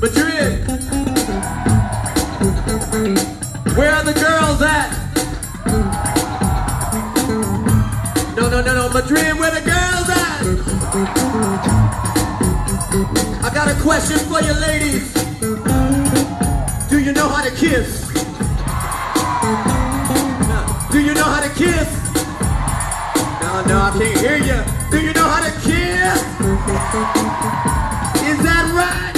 But you're in. Where are the girls at? No, no, no, no, Madrid, where the girls at? I got a question for you ladies. Do you know how to kiss? Do you know how to kiss? No, no, I can't hear you. Do you know how to kiss? Is that right?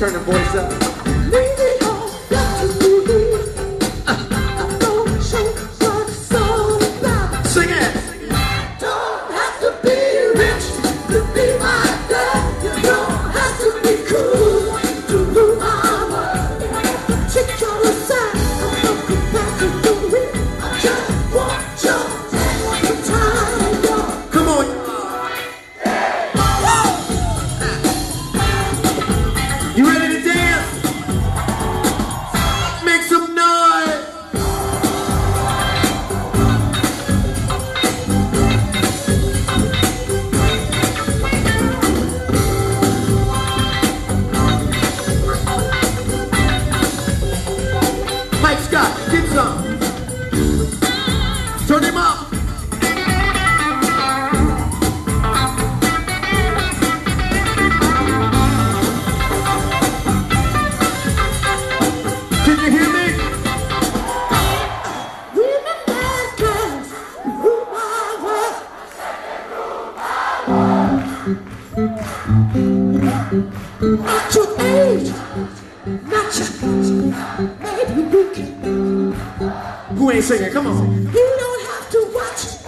Turn the voice up. Not your age, not your age. Maybe we can. Who ain't singing? Come on. You don't have to watch. It.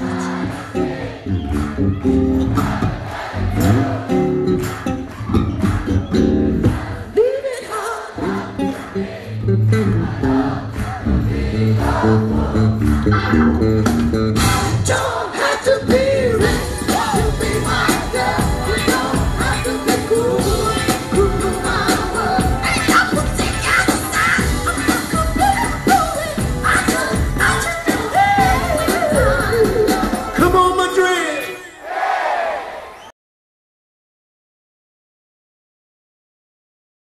Don't have to be